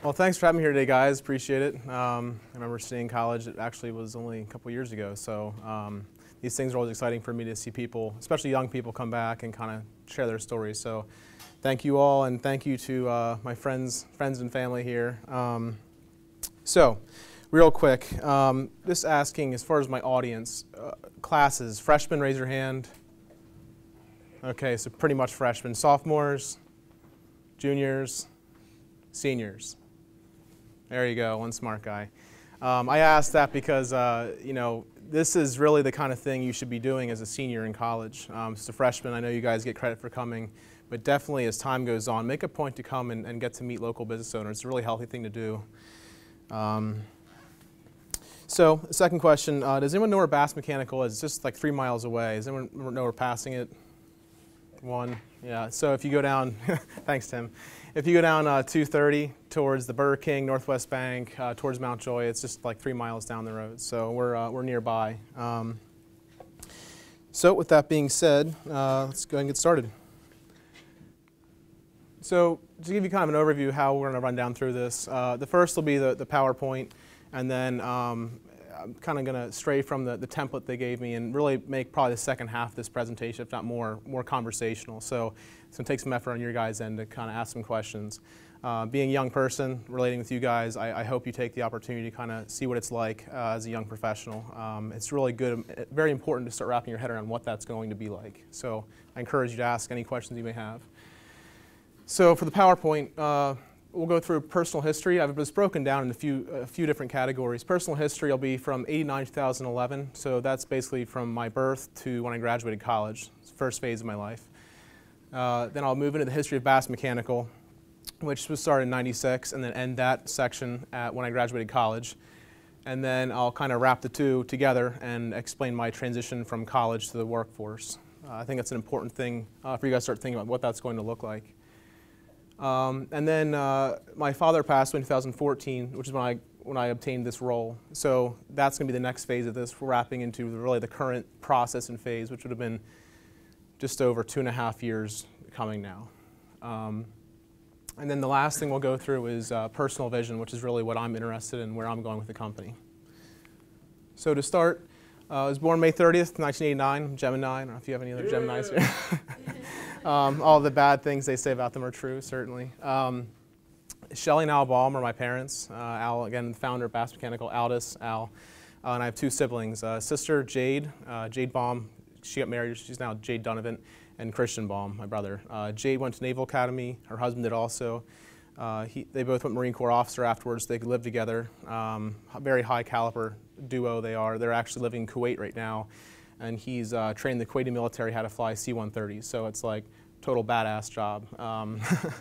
Well, thanks for having me here today, guys. Appreciate it. Um, I remember staying college. It actually was only a couple years ago. So um, these things are always exciting for me to see people, especially young people, come back and kind of share their stories. So thank you all, and thank you to uh, my friends, friends and family here. Um, so, real quick, um, just asking as far as my audience, uh, classes, freshmen, raise your hand. Okay, so pretty much freshmen, sophomores, juniors, seniors. There you go, one smart guy. Um, I asked that because, uh, you know, this is really the kind of thing you should be doing as a senior in college. Um, as a freshman, I know you guys get credit for coming, but definitely as time goes on, make a point to come and, and get to meet local business owners. It's a really healthy thing to do. Um, so, second question, uh, does anyone know where Bass Mechanical is? It's just like three miles away. Does anyone know we're passing it? One, yeah. So if you go down, thanks Tim. If you go down uh, 230 towards the Burger King, Northwest Bank, uh, towards Mount Joy, it's just like three miles down the road. So we're, uh, we're nearby. Um, so with that being said, uh, let's go ahead and get started. So to give you kind of an overview how we're going to run down through this, uh, the first will be the, the PowerPoint, and then um, I'm kind of going to stray from the, the template they gave me and really make probably the second half of this presentation, if not more, more conversational. So it's going to take some effort on your guys' end to kind of ask some questions. Uh, being a young person, relating with you guys, I, I hope you take the opportunity to kind of see what it's like uh, as a young professional. Um, it's really good, very important to start wrapping your head around what that's going to be like. So I encourage you to ask any questions you may have. So for the PowerPoint, uh, we'll go through personal history. I've just broken down in a few, a few different categories. Personal history will be from 89 to 2011, so that's basically from my birth to when I graduated college, first phase of my life. Uh, then I'll move into the history of Bass Mechanical, which was started in 96, and then end that section at when I graduated college. And then I'll kind of wrap the two together and explain my transition from college to the workforce. Uh, I think that's an important thing uh, for you guys to start thinking about what that's going to look like. Um, and then uh, my father passed away in 2014, which is when I, when I obtained this role. So that's going to be the next phase of this, wrapping into really the current process and phase, which would have been just over two and a half years coming now. Um, and then the last thing we'll go through is uh, personal vision, which is really what I'm interested in, where I'm going with the company. So to start, uh, I was born May 30th, 1989. I'm Gemini. I don't know if you have any other Geminis here. Um, all the bad things they say about them are true, certainly. Um, Shelly and Al Baum are my parents. Uh, Al, again, founder of Bass Mechanical, Aldous, Al. Uh, and I have two siblings. Uh, sister, Jade, uh, Jade Baum, she got married, she's now Jade Donovan, and Christian Baum, my brother. Uh, Jade went to Naval Academy, her husband did also. Uh, he, they both went Marine Corps officer afterwards. They live together. Um, very high caliber duo they are. They're actually living in Kuwait right now and he's uh, trained the Kuwaiti military how to fly C-130s. So it's like total badass job. Um,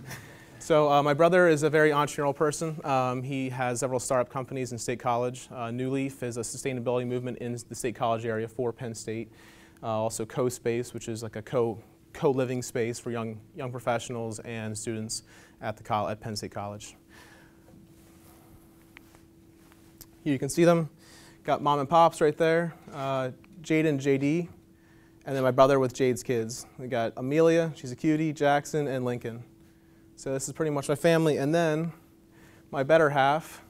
so uh, my brother is a very entrepreneurial person. Um, he has several startup companies in State College. Uh, New Leaf is a sustainability movement in the State College area for Penn State. Uh, also CoSpace, which is like a co co-living space for young young professionals and students at the at Penn State College. Here you can see them. Got mom and pops right there. Uh, Jade and JD, and then my brother with Jade's kids. We got Amelia, she's a cutie, Jackson, and Lincoln. So this is pretty much my family. And then my better half,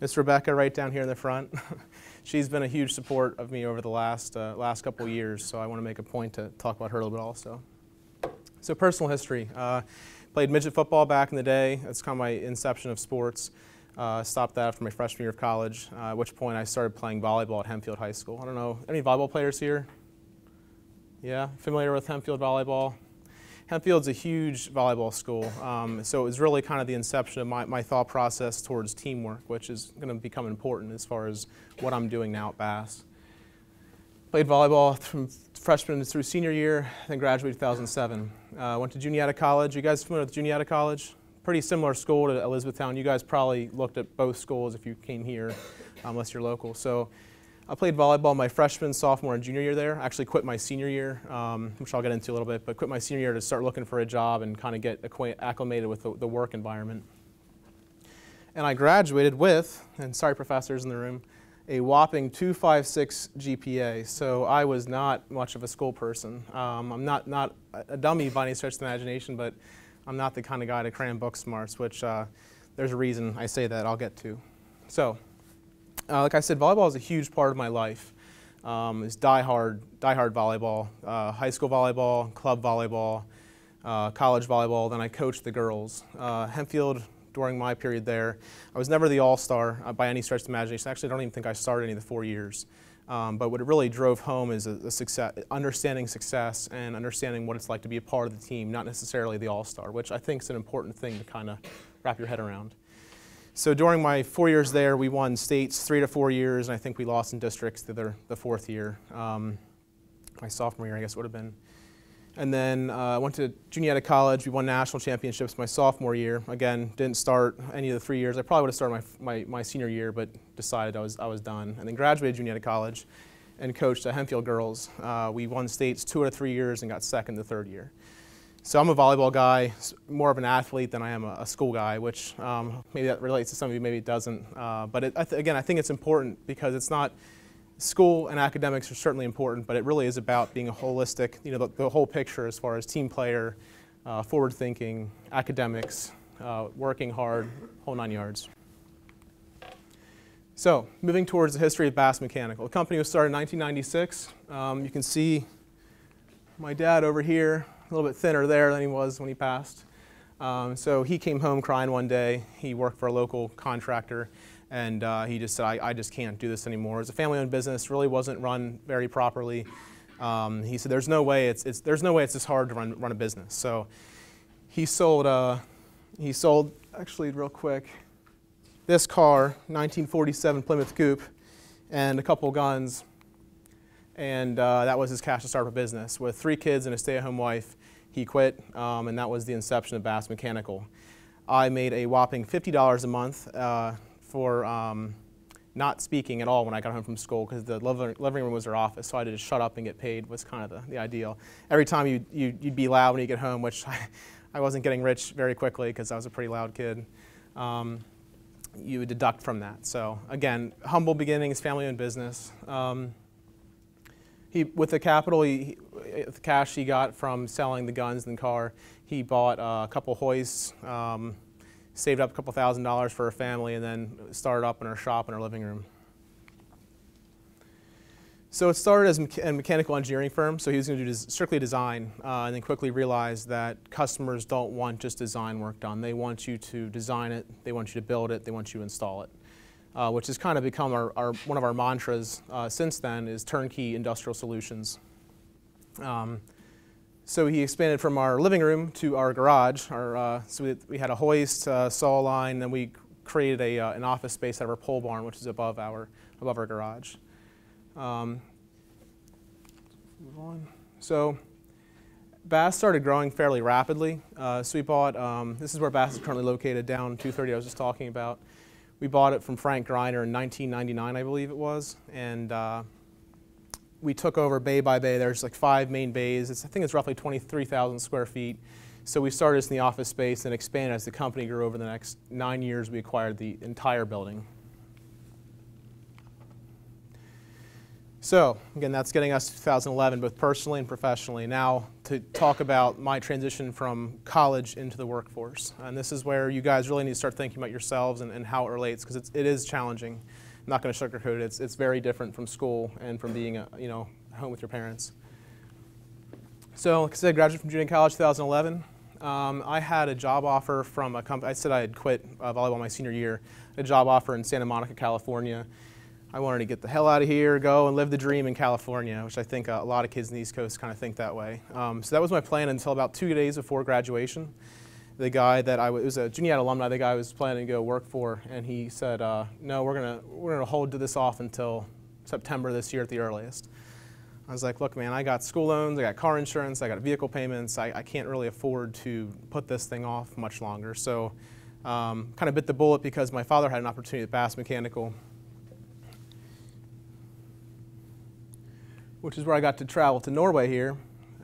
Miss Rebecca, right down here in the front. she's been a huge support of me over the last, uh, last couple years, so I want to make a point to talk about her a little bit also. So personal history. Uh, played midget football back in the day. That's kind of my inception of sports. Uh, stopped that after my freshman year of college, uh, at which point I started playing volleyball at Hempfield High School. I don't know, any volleyball players here? Yeah, familiar with Hempfield volleyball? Hempfield's a huge volleyball school, um, so it was really kind of the inception of my, my thought process towards teamwork, which is going to become important as far as what I'm doing now at Bass. Played volleyball from freshman through senior year, then graduated 2007. Uh, went to Juniata College. You guys familiar with Juniata College? pretty similar school to Elizabethtown. You guys probably looked at both schools if you came here, unless you're local. So I played volleyball my freshman, sophomore, and junior year there. I actually quit my senior year, um, which I'll get into a little bit, but quit my senior year to start looking for a job and kind of get acclimated with the, the work environment. And I graduated with, and sorry professors in the room, a whopping 256 GPA. So I was not much of a school person. Um, I'm not, not a dummy by any stretch of the imagination, but I'm not the kind of guy to cram book smarts, which uh, there's a reason I say that I'll get to. So, uh, like I said, volleyball is a huge part of my life. Um, it's diehard, diehard volleyball, uh, high school volleyball, club volleyball, uh, college volleyball. Then I coached the girls. Uh, Hempfield, during my period there, I was never the all-star uh, by any stretch of imagination. Actually, I don't even think I started any of the four years. Um, but what it really drove home is a, a success, understanding success and understanding what it's like to be a part of the team, not necessarily the all-star, which I think is an important thing to kind of wrap your head around. So during my four years there, we won states three to four years, and I think we lost in districts the, the fourth year. Um, my sophomore year, I guess, would have been. And then uh, I went to Juniata College. We won national championships my sophomore year. Again, didn't start any of the three years. I probably would have started my, my, my senior year, but decided I was, I was done. And then graduated Juniata College and coached the Hempfield Girls. Uh, we won states two out of three years and got second the third year. So I'm a volleyball guy, more of an athlete than I am a, school guy, which um, maybe that relates to some of you, maybe it doesn't. Uh, but it, I again, I think it's important because it's not, school and academics are certainly important, but it really is about being a holistic, you know, the, the whole picture as far as team player, uh, forward thinking, academics, uh, working hard, whole nine yards. So, moving towards the history of Bass Mechanical. The company was started in 1996. Um, you can see my dad over here a little bit thinner there than he was when he passed. Um, so he came home crying one day. He worked for a local contractor, and uh, he just said, I, I, just can't do this anymore. It's a family-owned business, really wasn't run very properly. Um, he said, there's no way it's, it's, there's no way it's this hard to run, run a business. So he sold, uh, he sold, actually real quick, this car, 1947 Plymouth Coupe, and a couple guns, and uh, that was his cash to start a business. With three kids and a stay-at-home wife, he quit, um, and that was the inception of Bass Mechanical. I made a whopping $50 a month uh, for um, not speaking at all when I got home from school because the living room was our office, so I had to just shut up and get paid was kind of the, the ideal. Every time you, you, would be loud when you get home, which I, I wasn't getting rich very quickly because I was a pretty loud kid. Um, you would deduct from that. So again, humble beginnings, family-owned business. Um, he, with the capital, he, the cash he got from selling the guns and the car, he bought uh, a couple hoists, um, saved up a couple thousand dollars for a family, and then started up in our shop in our living room. So it started as a mechanical engineering firm, so he was going to do strictly design, uh, and then quickly realized that customers don't want just design work done. They want you to design it, they want you to build it, they want you to install it uh, which has kind of become our, our one of our mantras uh, since then, is turnkey industrial solutions. Um, so he expanded from our living room to our garage. Our, uh, so we, we, had a hoist, uh, saw line, then we created a, uh, an office space out of our pole barn, which is above our, above our garage. Um, move on. So Bass started growing fairly rapidly. Uh, so we bought, um, this is where Bass is currently located, down 230 I was just talking about. We bought it from Frank Greiner in 1999, I believe it was, and uh, we took over bay by bay. There's like five main bays. It's, I think it's roughly 23,000 square feet. So we started in the office space and expanded as the company grew over the next nine years. We acquired the entire building. So again, that's getting us to 2011, both personally and professionally. Now to talk about my transition from college into the workforce. And this is where you guys really need to start thinking about yourselves and, and how it relates, because it is challenging. I'm not going to sugarcoat it. It's, it's very different from school and from being a, you know, home with your parents. So like I said, graduated from Juniata College 2011. Um, I had a job offer from a company. I said I had quit uh, volleyball my senior year. A job offer in Santa Monica, California. I wanted to get the hell out of here, go and live the dream in California, which I think a lot of kids in the East Coast kind of think that way. Um, so that was my plan until about two days before graduation. The guy that I was, a Juniata alumni, the guy I was planning to go work for, and he said, uh, no, we're gonna, we're gonna hold to this off until September this year at the earliest. I was like, look, man, I got school loans, I got car insurance, I got vehicle payments. I, I can't really afford to put this thing off much longer. So um, kind of bit the bullet because my father had an opportunity at Bass Mechanical which is where I got to travel to Norway here.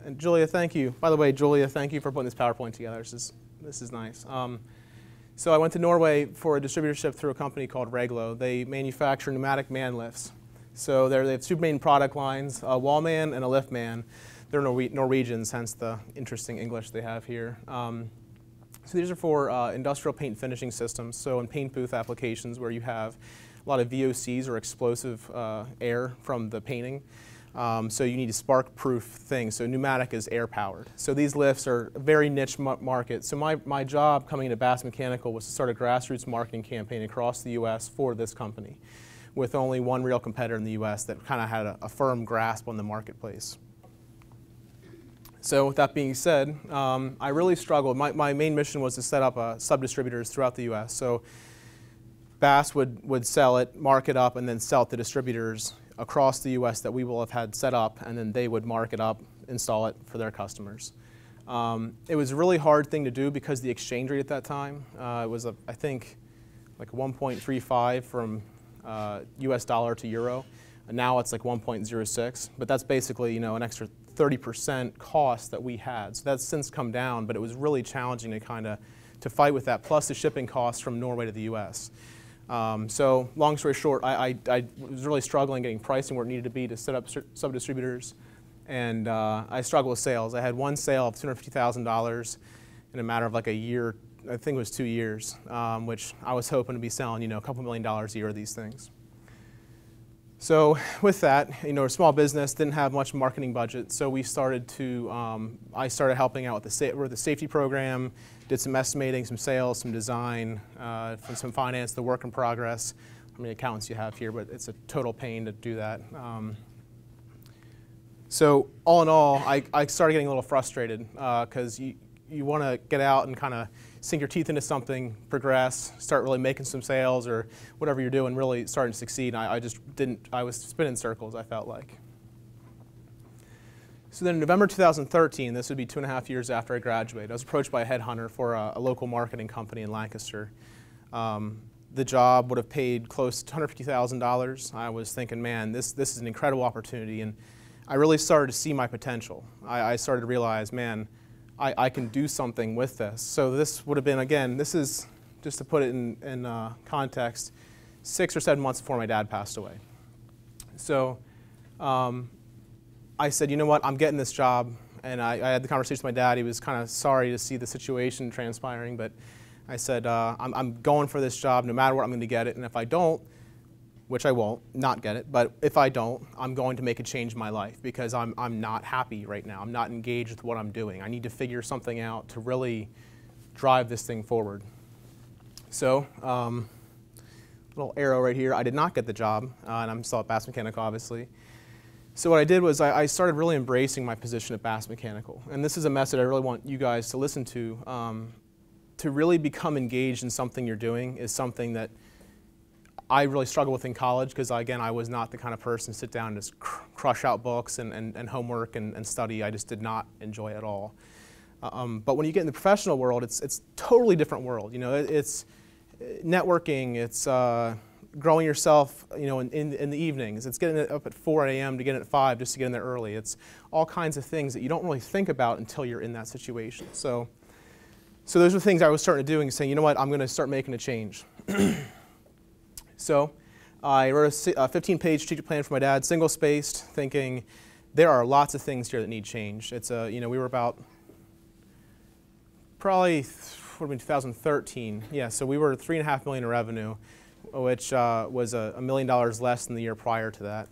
And Julia, thank you. By the way, Julia, thank you for putting this PowerPoint together. This is, this is nice. Um, so I went to Norway for a distributorship through a company called Reglo. They manufacture pneumatic man lifts. So they have two main product lines, a wall man and a lift man. They're Norwe Norwegians, hence the interesting English they have here. Um, So these are for uh, industrial paint finishing systems. So in paint booth applications where you have a lot of VOCs or explosive uh, air from the painting. Um, so you need a spark-proof thing. So pneumatic is air-powered. So these lifts are a very niche market. So my, my job coming into Bass Mechanical was to start a grassroots marketing campaign across the U.S. for this company with only one real competitor in the U.S. that kind of had a, a firm grasp on the marketplace. So with that being said, um, I really struggled. My, my main mission was to set up uh, sub-distributors throughout the U.S. So Bass would, would sell it, mark it up, and then sell it to distributors across the U.S. that we will have had set up, and then they would mark it up, install it for their customers. Um, it was a really hard thing to do because the exchange rate at that time uh, was, a, I think, like 1.35 from uh, U.S. dollar to euro. And now it's like 1.06, but that's basically you know an extra 30% cost that we had. So that's since come down, but it was really challenging to kind of to fight with that, plus the shipping costs from Norway to the U.S. Um, so long story short, I, I, I, was really struggling getting pricing where it needed to be to set up sub-distributors, and uh, I struggled with sales. I had one sale of $250,000 in a matter of like a year, I think it was two years, um, which I was hoping to be selling, you know, a couple million dollars a year of these things. So with that, you know, a small business didn't have much marketing budget, so we started to, um, I started helping out with the, with the safety program, did some estimating, some sales, some design, uh, some finance, the work in progress. How many accountants you have here, but it's a total pain to do that. Um, so all in all, I, I started getting a little frustrated because uh, you, you want to get out and kind of sink your teeth into something, progress, start really making some sales or whatever you're doing, really starting to succeed. I, I just didn't, I was spinning circles, I felt like. So then in November 2013, this would be two and a half years after I graduated, I was approached by a headhunter for a, a local marketing company in Lancaster. Um, the job would have paid close to $150,000. I was thinking, man, this, this is an incredible opportunity. And I really started to see my potential. I, I started to realize, man, I, I can do something with this. So this would have been, again, this is, just to put it in, in uh, context, six or seven months before my dad passed away. So um, I said, you know what, I'm getting this job. And I, I had the conversation with my dad. He was kind of sorry to see the situation transpiring, but I said, uh, I'm, I'm going for this job no matter what, I'm going to get it. And if I don't, which I won't, not get it, but if I don't, I'm going to make a change in my life because I'm, I'm not happy right now. I'm not engaged with what I'm doing. I need to figure something out to really drive this thing forward. So, um, little arrow right here, I did not get the job, uh, and I'm still at Bass Mechanical, obviously. So what I did was I, I, started really embracing my position at Bass Mechanical. And this is a message I really want you guys to listen to. Um, to really become engaged in something you're doing is something that I really struggled with in college because, again, I was not the kind of person to sit down and just cr crush out books and, and, and homework and, and, study. I just did not enjoy it at all. Um, but when you get in the professional world, it's it's totally different world. You know, it, it's networking, it's uh, growing yourself, you know, in, in, in, the evenings. It's getting up at 4 a.m. to get in at 5 just to get in there early. It's all kinds of things that you don't really think about until you're in that situation. So, so those are things I was starting to do and saying, you know what, I'm going to start making a change. So I wrote a 15-page strategic plan for my dad, single-spaced, thinking there are lots of things here that need change. It's a, you know, we were about probably been 2013. Yeah, so we were three and a half million in revenue, which uh, was a, million dollars less than the year prior to that.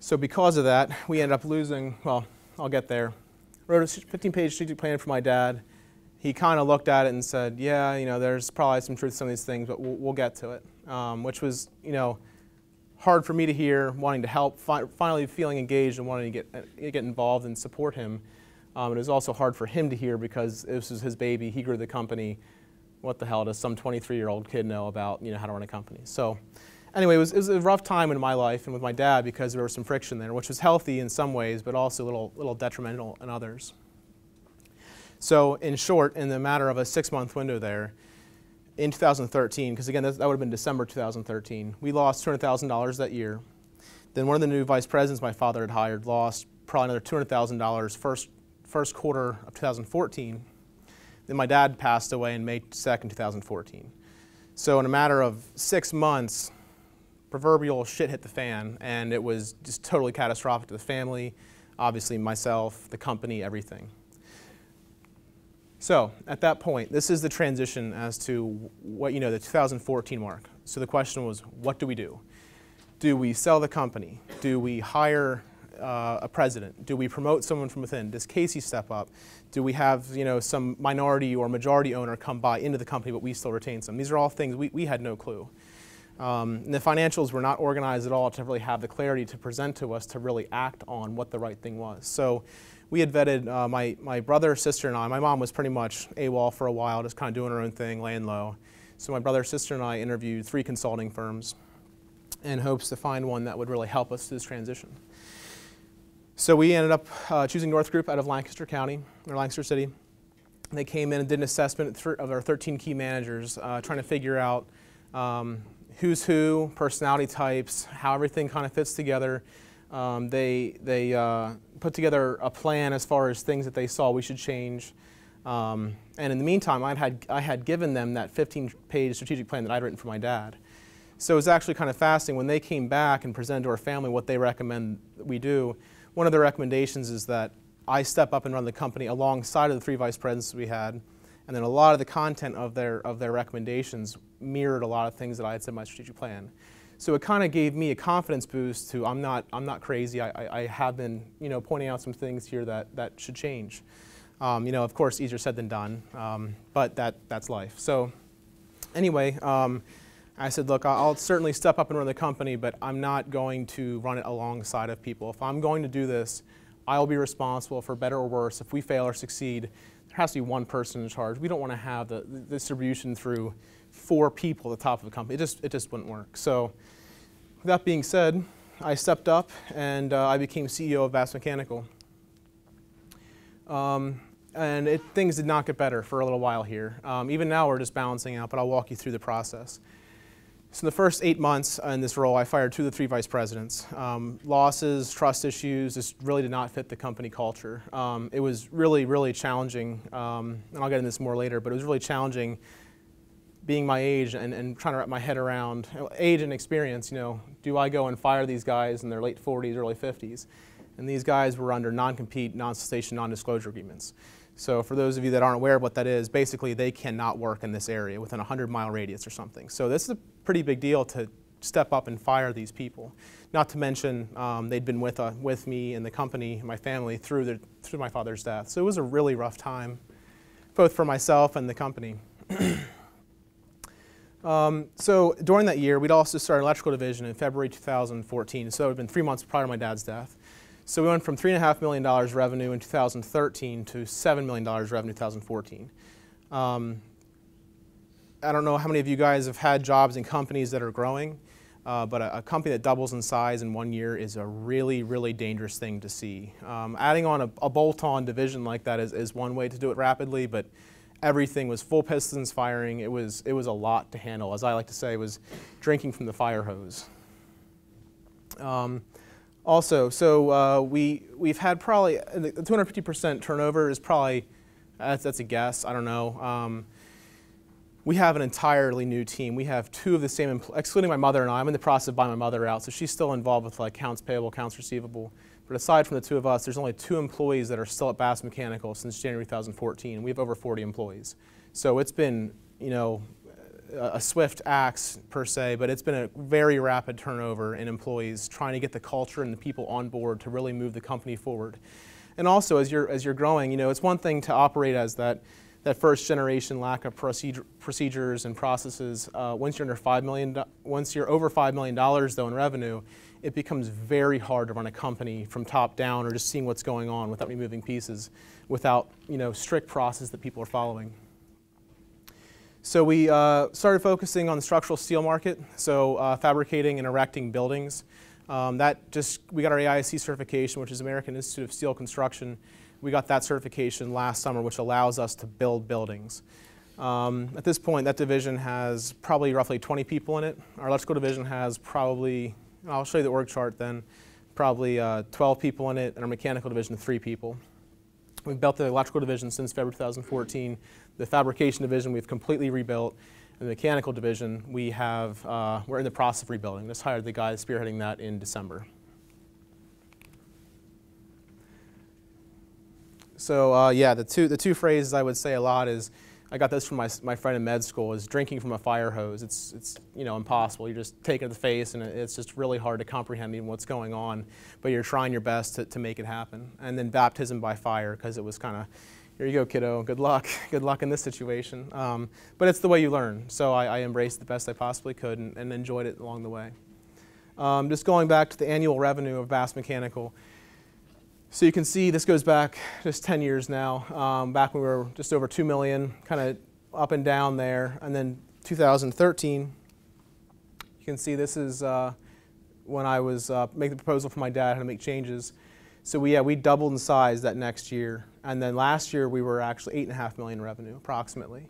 So because of that, we ended up losing. Well, I'll get there. Wrote a 15-page strategic plan for my dad. He kind of looked at it and said, "Yeah, you know, there's probably some truth to some of these things, but we'll, we'll get to it." um, which was, you know, hard for me to hear, wanting to help, fi finally feeling engaged and wanting to get, uh, get involved and support him. Um, it was also hard for him to hear because this was his baby. He grew the company. What the hell does some 23-year-old kid know about, you know, how to run a company? So anyway, it was, it was, a rough time in my life and with my dad because there was some friction there, which was healthy in some ways, but also a little, little detrimental in others. So in short, in the matter of a six-month window there, in 2013, because again, that, would have been December 2013, we lost $200,000 that year. Then one of the new vice presidents my father had hired lost probably another $200,000 first, first quarter of 2014. Then my dad passed away in May 2nd, 2014. So in a matter of six months, proverbial shit hit the fan, and it was just totally catastrophic to the family, obviously myself, the company, everything. So at that point, this is the transition as to what you know the 2014 mark. So the question was, what do we do? Do we sell the company? Do we hire uh, a president? Do we promote someone from within? Does Casey step up? Do we have you know some minority or majority owner come buy into the company, but we still retain some? These are all things we, we had no clue. Um, the financials were not organized at all to really have the clarity to present to us to really act on what the right thing was. So we had vetted uh, my, my brother, sister, and I. My mom was pretty much AWOL for a while, just kind of doing her own thing, laying low. So my brother, sister, and I interviewed three consulting firms in hopes to find one that would really help us through this transition. So we ended up uh, choosing North Group out of Lancaster County, or Lancaster City. They came in and did an assessment of our 13 key managers, uh, trying to figure out um, who's who, personality types, how everything kind of fits together. Um, they they uh, put together a plan as far as things that they saw we should change. Um, and in the meantime, I had, I had given them that 15-page strategic plan that I'd written for my dad. So it was actually kind of fascinating when they came back and presented to our family what they recommend we do one of the recommendations is that I step up and run the company alongside of the three vice presidents we had, and then a lot of the content of their, of their recommendations mirrored a lot of things that I had said in my strategic plan. So it kind of gave me a confidence boost to I'm not, I'm not crazy. I, I, I, have been you know, pointing out some things here that, that should change. Um, you know, of course, easier said than done, um, but that, that's life. So anyway, um, I said, look, I'll certainly step up and run the company, but I'm not going to run it alongside of people. If I'm going to do this, I'll be responsible for better or worse. If we fail or succeed, there has to be one person in charge. We don't want to have the, the distribution through four people at the top of a company. It just, it just wouldn't work. So that being said, I stepped up and uh, I became CEO of Bass Mechanical. Um, and it, things did not get better for a little while here. Um, even now we're just balancing out, but I'll walk you through the process. So in the first eight months in this role, I fired two of the three vice presidents. Um, losses, trust issues, just really did not fit the company culture. Um, it was really, really challenging, um, and I'll get into this more later, but it was really challenging being my age and, and trying to wrap my head around age and experience, you know, do I go and fire these guys in their late 40s, early 50s? And these guys were under non-compete, non-cessation, non-disclosure agreements. So for those of you that aren't aware of what that is, basically they cannot work in this area within a 100 mile radius or something. So this is a pretty big deal to step up and fire these people. Not to mention um, they'd been with, uh, with me and the company, and my family, through, the, through my father's death. So it was a really rough time, both for myself and the company. um, so during that year, we'd also started an electrical division in February 2014. So it had been three months prior to my dad's death. So we went from $3.5 million revenue in 2013 to $7 million revenue in 2014. Um, I don't know how many of you guys have had jobs in companies that are growing, uh, but a, a, company that doubles in size in one year is a really, really dangerous thing to see. Um, adding on a, a bolt-on division like that is, is one way to do it rapidly, but everything was full pistons firing. It was, it was a lot to handle. As I like to say, it was drinking from the fire hose. Um, also, so uh, we, we've had probably, the 250% turnover is probably, that's, that's a guess, I don't know. Um, we have an entirely new team. We have two of the same, excluding my mother and I. I'm in the process of buying my mother out, so she's still involved with like accounts payable, accounts receivable. But aside from the two of us, there's only two employees that are still at Bass Mechanical since January 2014. We have over 40 employees. So it's been, you know, a swift axe per se, but it's been a very rapid turnover in employees trying to get the culture and the people on board to really move the company forward. And also, as you're, as you're growing, you know, it's one thing to operate as that, that first generation lack of procedure, procedures and processes. Uh, once you're under five million, once you're over five million dollars though in revenue, it becomes very hard to run a company from top down or just seeing what's going on without removing pieces, without you know strict process that people are following. So we uh, started focusing on the structural steel market, so uh, fabricating and erecting buildings. Um, that just, we got our AISC certification, which is American Institute of Steel Construction. We got that certification last summer, which allows us to build buildings. Um, at this point, that division has probably roughly 20 people in it. Our electrical division has probably, I'll show you the org chart then, probably uh, 12 people in it, and our mechanical division, three people. We've built the electrical division since February 2014. The fabrication division we've completely rebuilt. And the mechanical division, we have, uh, we're in the process of rebuilding. Just hired the guy spearheading that in December. So uh, yeah, the two the two phrases I would say a lot is, I got this from my, my friend in med school, is drinking from a fire hose. It's it's you know impossible. You're just to the face, and it's just really hard to comprehend even what's going on. But you're trying your best to, to make it happen. And then baptism by fire, because it was kind of, here you go, kiddo. Good luck. Good luck in this situation. Um, but it's the way you learn. So I, I embraced the best I possibly could and, and enjoyed it along the way. Um, just going back to the annual revenue of Bass Mechanical. So you can see this goes back just 10 years now, um, back when we were just over 2 million, kind of up and down there. And then 2013, you can see this is uh, when I was uh, making the proposal for my dad how to make changes. So we, yeah, we doubled in size that next year. And then last year we were actually 8.5 million revenue, approximately.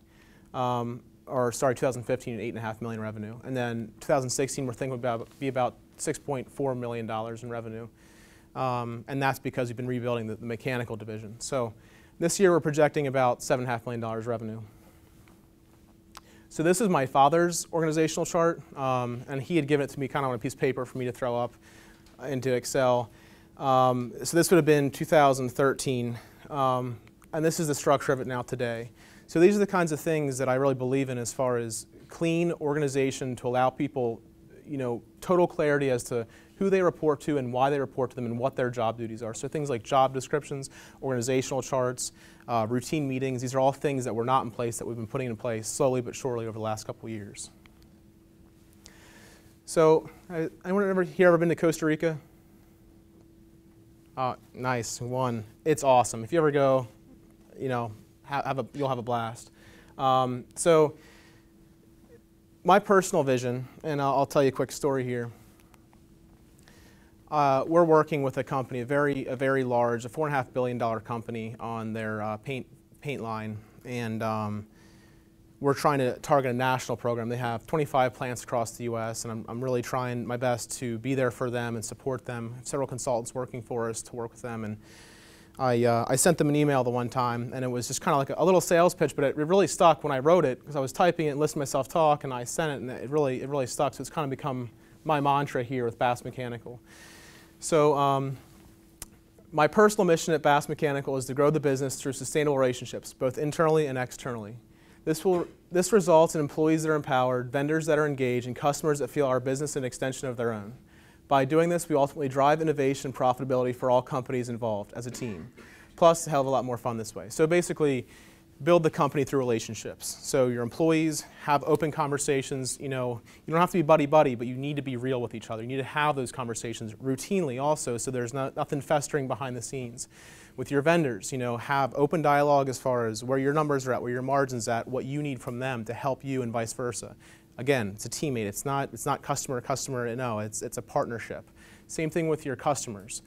Um, or sorry, 2015, 8.5 million revenue. And then 2016, we're thinking about be about 6.4 million dollars in revenue. Um, and that's because we've been rebuilding the, the, mechanical division. So this year we're projecting about $7.5 million revenue. So this is my father's organizational chart, um, and he had given it to me kind of on a piece of paper for me to throw up into Excel. Um, so this would have been 2013, um, and this is the structure of it now today. So these are the kinds of things that I really believe in as far as clean organization to allow people, you know, total clarity as to who they report to and why they report to them and what their job duties are. So things like job descriptions, organizational charts, uh, routine meetings, these are all things that were not in place that we've been putting in place slowly but surely over the last couple years. So, uh, anyone ever here ever been to Costa Rica? Uh, nice, one. It's awesome. If you ever go, you know, have, have a, you'll have a blast. Um, so, my personal vision, and I'll, I'll tell you a quick story here uh, we're working with a company, a very, a very large, a four and a half billion dollar company on their uh, paint, paint line. And um, we're trying to target a national program. They have 25 plants across the U.S., and I'm, I'm really trying my best to be there for them and support them. Several consultants working for us to work with them. And I, uh, I sent them an email the one time, and it was just kind of like a, a, little sales pitch, but it, it really stuck when I wrote it because I was typing it and listening to myself talk, and I sent it, and it really, it really stuck. So it's kind of become my mantra here with Bass Mechanical. So um, my personal mission at Bass Mechanical is to grow the business through sustainable relationships, both internally and externally. This, will, this results in employees that are empowered, vendors that are engaged, and customers that feel our business an extension of their own. By doing this, we ultimately drive innovation and profitability for all companies involved as a team. Plus, a hell of a lot more fun this way. So basically, build the company through relationships. So your employees have open conversations. You know, you don't have to be buddy buddy, but you need to be real with each other. You need to have those conversations routinely also, so there's not, nothing festering behind the scenes. With your vendors, you know, have open dialogue as far as where your numbers are at, where your margins at, what you need from them to help you, and vice versa. Again, it's a teammate. It's not it's not customer customer. No, it's it's a partnership. Same thing with your customers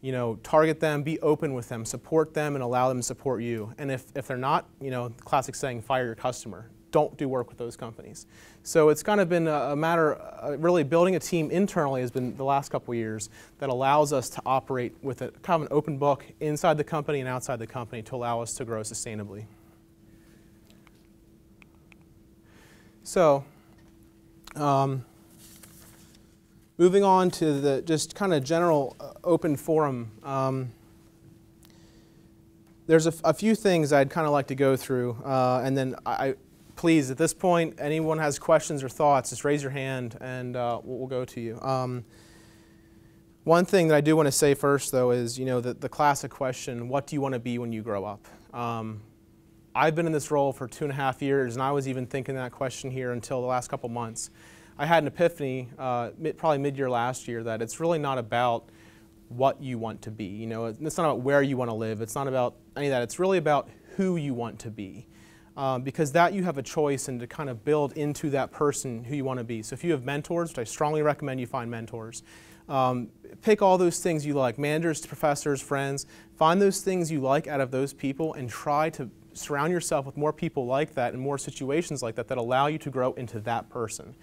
you know, target them, be open with them, support them, and allow them to support you. And if, if they're not, you know, classic saying, fire your customer. Don't do work with those companies. So it's kind of been a, matter, uh, really building a team internally has been the last couple years that allows us to operate with a kind of an open book inside the company and outside the company to allow us to grow sustainably. So, um, Moving on to the just kind of general uh, open forum. Um, there's a, a, few things I'd kind of like to go through, uh, and then I, please, at this point, anyone has questions or thoughts, just raise your hand and uh, we'll, we'll, go to you. Um, one thing that I do want to say first, though, is you know the, the classic question: What do you want to be when you grow up? Um, I've been in this role for two and a half years, and I was even thinking that question here until the last couple months. I had an epiphany uh, mid, probably mid-year last year that it's really not about what you want to be. You know, it's not about where you want to live. It's not about any of that. It's really about who you want to be. Um, because that you have a choice and to kind of build into that person who you want to be. So if you have mentors, which I strongly recommend you find mentors, um, pick all those things you like, managers, professors, friends, find those things you like out of those people and try to surround yourself with more people like that and more situations like that that allow you to grow into that person.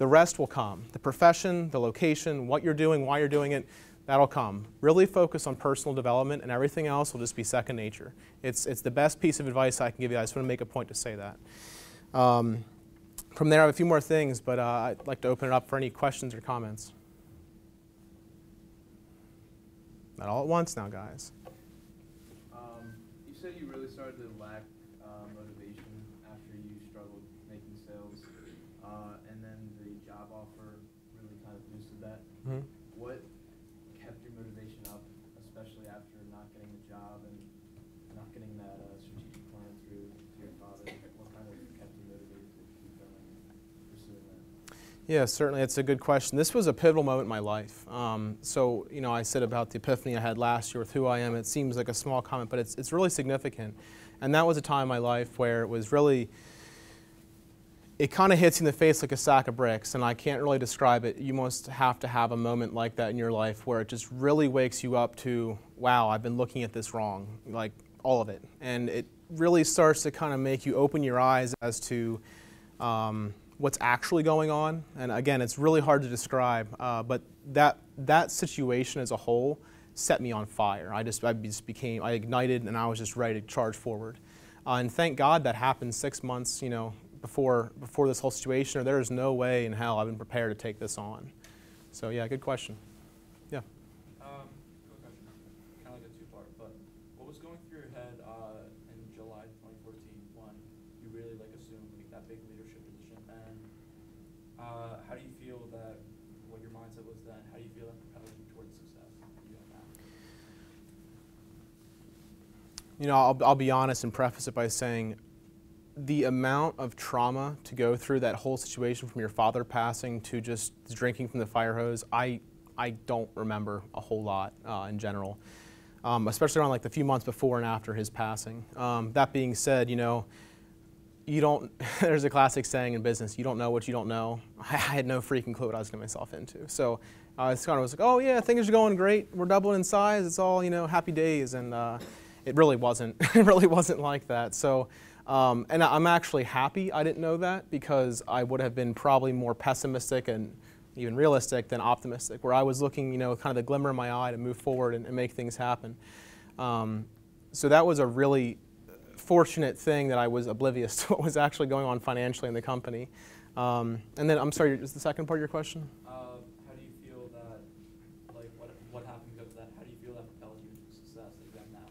The rest will come. The profession, the location, what you're doing, why you're doing it, that'll come. Really focus on personal development and everything else will just be second nature. It's, it's the best piece of advice I can give you. I just want to make a point to say that. Um, from there, I have a few more things, but uh, I'd like to open it up for any questions or comments. Not all at once now, guys. Um, said you really started to lack uh, motivation after you struggled making sales, uh, and then the job offer really kind of boosted Mhm. What kept your motivation up, especially after not getting the job and not getting that uh, strategic plan through to your father? What kind of kept you motivated to keep going and pursuing that? Yeah, certainly. It's a good question. This was a pivotal moment in my life. Um, so, you know, I said about the epiphany I had last year with who I am. It seems like a small comment, but it's, it's really significant. And that was a time in my life where it was really, it kind of hits you in the face like a sack of bricks. And I can't really describe it. You must have to have a moment like that in your life where it just really wakes you up to, wow, I've been looking at this wrong, like all of it. And it really starts to kind of make you open your eyes as to, um, what's actually going on. And again, it's really hard to describe, uh, but that, that situation as a whole set me on fire. I just, I just became, I ignited and I was just ready to charge forward. Uh, and thank God that happened six months, you know, before, before this whole situation, or there is no way in hell I've been prepared to take this on. So yeah, good question. Yeah. Um, quick question, kind of like a two-part, but what was going through your head uh, in July 2014 when you really like assumed like that big leadership position, and uh, how do you feel that what your mindset was then? How do you feel that propelled you towards success you? You know, I'll, I'll be honest and preface it by saying the amount of trauma to go through that whole situation from your father passing to just drinking from the fire hose, I, I don't remember a whole lot uh, in general, um, especially around like the few months before and after his passing. Um, that being said, you know, you don't, there's a classic saying in business, you don't know what you don't know. I had no freaking clue what I was getting myself into. So uh, it's kind of was like, oh yeah, things are going great. We're doubling in size. It's all, you know, happy days. And uh, it really wasn't. it really wasn't like that. So, um, and I'm actually happy I didn't know that because I would have been probably more pessimistic and even realistic than optimistic, where I was looking, you know, kind of the glimmer in my eye to move forward and, and make things happen. Um, so that was a really fortunate thing that I was oblivious to what was actually going on financially in the company. Um, and then, I'm sorry, is the second part of your question? Uh, how do you feel that, like, what what happened because of that? How do you feel that propelled you to success that you have now?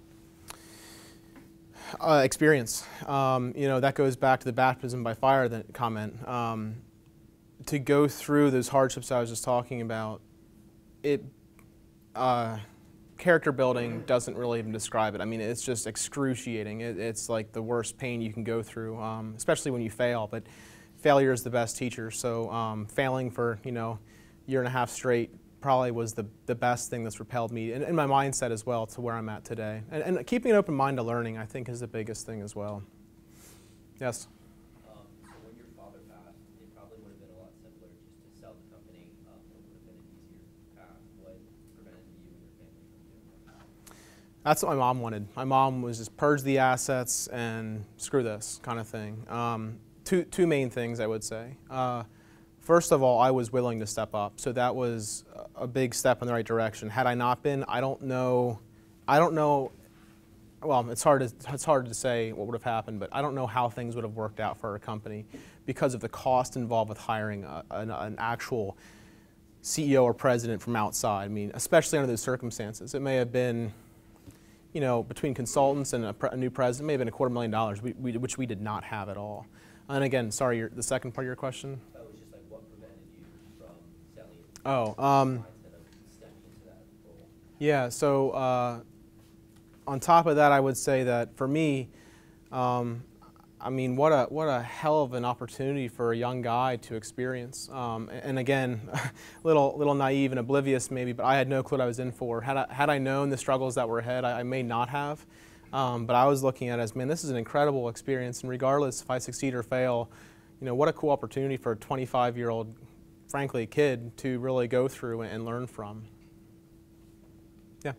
Uh, experience. Um, you know, that goes back to the baptism by fire comment. Um, to go through those hardships I was just talking about, it uh, character building doesn't really even describe it. I mean, it's just excruciating. It, it's like the worst pain you can go through, um, especially when you fail. But failure is the best teacher. So um, failing for you know year and a half straight probably was the, the best thing that's propelled me and, and my mindset as well to where I'm at today. And, and keeping an open mind to learning, I think, is the biggest thing as well. Yes. Um, so when your father passed, it probably would have been a lot simpler just to sell the company. Um, it would have been an easier path. What prevented you and your family from doing that? That's what my mom wanted. My mom was just purge the assets and screw this kind of thing. Um, two, two main things I would say. Uh, first of all, I was willing to step up, so that was a big step in the right direction. Had I not been, I don't know. I don't know. Well, it's hard to it's hard to say what would have happened, but I don't know how things would have worked out for our company because of the cost involved with hiring a, an, an actual CEO or president from outside. I mean, especially under those circumstances, it may have been you know, between consultants and a, pre- a new president, may have been a quarter million dollars, we, we, which we did not have at all. And again, sorry, your, the second part of your question. That was just like what prevented you from selling it? Oh, um, yeah. So uh, on top of that, I would say that for me, um, I mean, what a what a hell of an opportunity for a young guy to experience. Um, and, and again, little little naive and oblivious maybe, but I had no clue what I was in for. Had I, had I known the struggles that were ahead, I, I may not have. Um, but I was looking at it as, man, this is an incredible experience, and regardless if I succeed or fail, you know, what a cool opportunity for a 25-year-old, frankly, a kid to really go through and learn from. Yeah.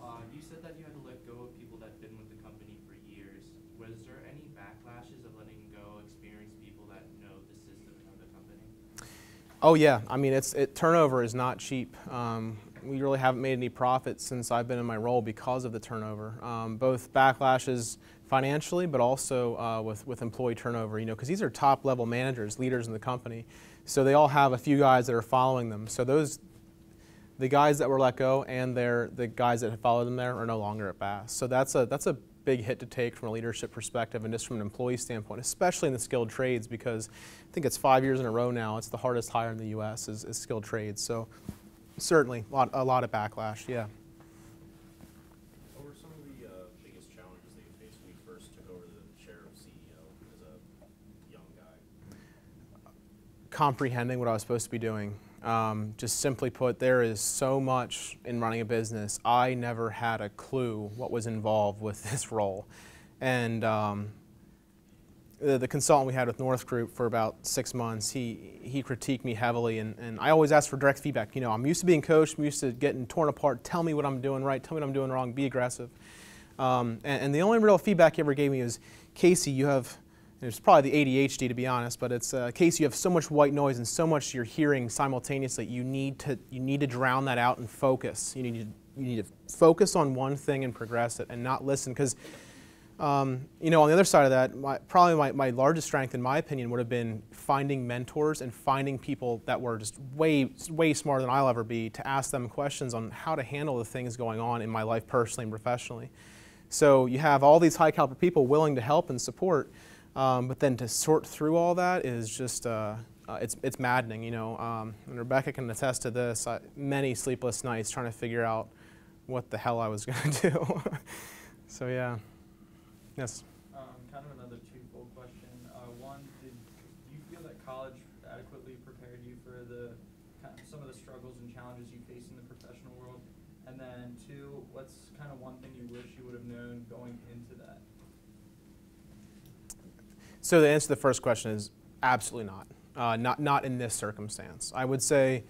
Uh, you said that you had to let go of people that had been with the company for years. Was there any backlashes of letting go experienced people that know the system and know the company? Oh yeah, I mean it's it, turnover is not cheap. Um, we really haven't made any profits since I've been in my role because of the turnover, um, both backlashes financially, but also uh, with with employee turnover. You know, because these are top level managers, leaders in the company, so they all have a few guys that are following them. So those the guys that were let go and the guys that have followed them there are no longer at Bass. So that's a that's a big hit to take from a leadership perspective and just from an employee standpoint, especially in the skilled trades, because I think it's five years in a row now. It's the hardest hire in the U.S. is, is skilled trades. So certainly a lot, a lot of backlash. Yeah. What were some of the uh, biggest challenges that you faced when you first took over the chair of CEO as a young guy? Comprehending what I was supposed to be doing. Um, just simply put, there is so much in running a business. I never had a clue what was involved with this role. And um, the, the consultant we had with North Group for about six months, he, he critiqued me heavily. And, and I always ask for direct feedback. You know, I'm used to being coached, I'm used to getting torn apart. Tell me what I'm doing right, tell me what I'm doing wrong, be aggressive. Um, and, and the only real feedback he ever gave me was Casey, you have and it's probably the ADHD to be honest, but it's a case you have so much white noise and so much you're hearing simultaneously. You need to you need to drown that out and focus. You need to you need to focus on one thing and progress it, and not listen because. Um, you know, on the other side of that, my, probably my, my largest strength, in my opinion, would have been finding mentors and finding people that were just way, way smarter than I'll ever be to ask them questions on how to handle the things going on in my life personally and professionally. So you have all these high caliber people willing to help and support, um, but then to sort through all that is just, uh, uh, it's, it's maddening, you know. Um, and Rebecca can attest to this. I, many sleepless nights trying to figure out what the hell I was going to do. so, yeah. Yes. Um, kind of another twofold question. Uh, one, did you feel that college adequately prepared you for the kind of some of the struggles and challenges you face in the professional world? And then two, what's kind of one thing you wish you would have known going into that? So the answer to the first question is absolutely not. Uh, not, not in this circumstance. I would say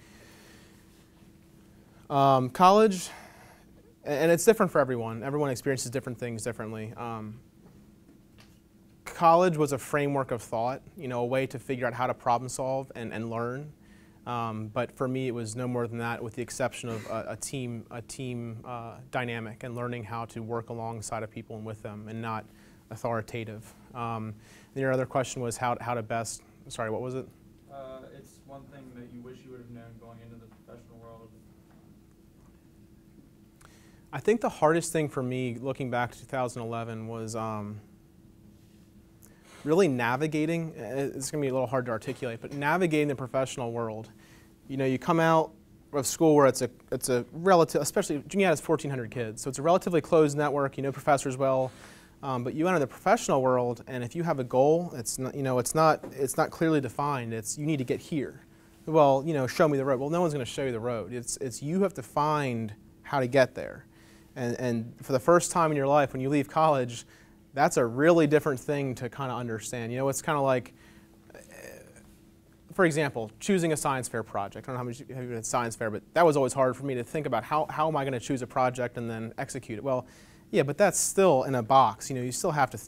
um, college, and it's different for everyone. Everyone experiences different things differently. Um, college was a framework of thought, you know, a way to figure out how to problem solve and, and learn. Um, but for me, it was no more than that, with the exception of a, a team, a team uh, dynamic and learning how to work alongside of people and with them, and not authoritative. Um, your other question was how, how to best. Sorry, what was it? Uh, it's one thing that you wish you would have known going into the professional world. I think the hardest thing for me, looking back to 2011, was um, really navigating. uh, It's going to be a little hard to articulate, but navigating the professional world. You know, you come out of school where it's a it's a relative, especially junior has 1,400 kids, so it's a relatively closed network. You know professors well, um, but you enter the professional world, and if you have a goal, it's not you know it's not it's not clearly defined. It's you need to get here. Well, you know, show me the road. Well, no one's going to show you the road. It's it's you have to find how to get there. And, and for the first time in your life, when you leave college, that's a really different thing to kind of understand. You know, it's kind of like, for example, choosing a science fair project. I don't know how much you have been at science fair, but that was always hard for me to think about how, how am I going to choose a project and then execute it. Well, yeah, but that's still in a box. You know, you still have to,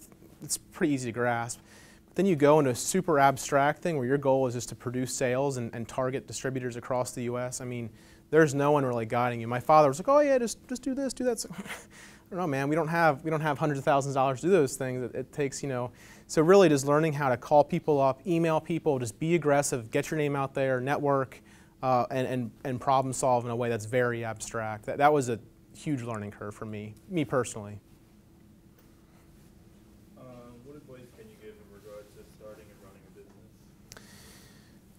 it's pretty easy to grasp. But then you go into a super abstract thing where your goal is just to produce sales and, and target distributors across the U.S. I mean, there's no one really guiding you. My father was like, "Oh yeah, just just do this, do that." So, I don't know, man. We don't have we don't have hundreds of thousands of dollars to do those things. It, it takes you know. So really, just learning how to call people up, email people, just be aggressive, get your name out there, network, uh, and, and and problem solve in a way that's very abstract. That that was a huge learning curve for me, me personally. Uh, what advice can you give in regards to starting and running a business?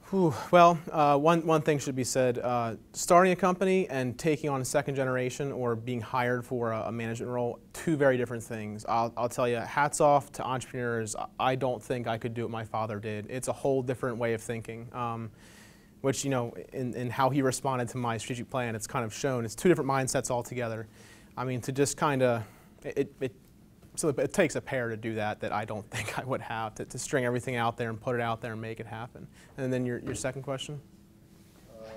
Whew, well, uh, one, one thing should be said. Uh, starting a company and taking on a second generation or being hired for a, a management role, two very different things. I'll, I'll tell you, hats off to entrepreneurs. I don't think I could do what my father did. It's a whole different way of thinking, um, which, you know, in, in how he responded to my strategic plan, it's kind of shown. It's two different mindsets altogether. I mean, to just kind of, it, it, so it takes a pair to do that that I don't think I would have to, to string everything out there and put it out there and make it happen. And then your, your second question? Uh,